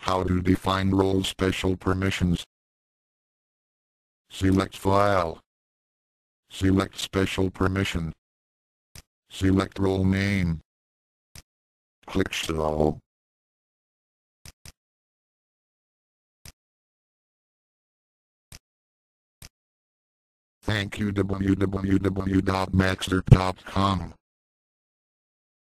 How to define role special permissions. Select file. Select special permission. Select role name. Click show. Thank you www.maxter.com.